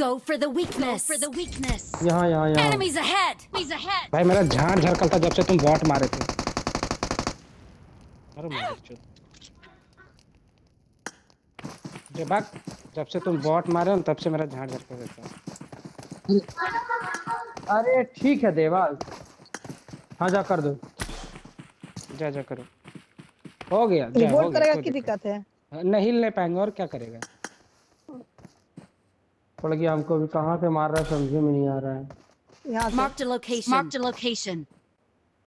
Go for the weakness. Go for the weakness. यहाँ यहाँ यहाँ। Enemies ahead. Enemies ahead. भाई मेरा झाड़ झरकल था जब से तुम बॉट मारे थे। अरे मार जब भाग जब से तुम बॉट मारे हो तब से मेरा झाड़ झरकल रहता है। अरे ठीक है देवाल। हाँ जा कर दो। जा जा करो। हो गया जा, हो रिपोर्ट गया करेगा की दिक्कत है? नहीं। नहीं पाएँगे और क्या करेगा? पड़ गया। हमको अभी कहाँ से मार रहा है समझ में नहीं आ रहा है। यहाँ मार्क्ड लोकेशन मार्क्ड लोकेशन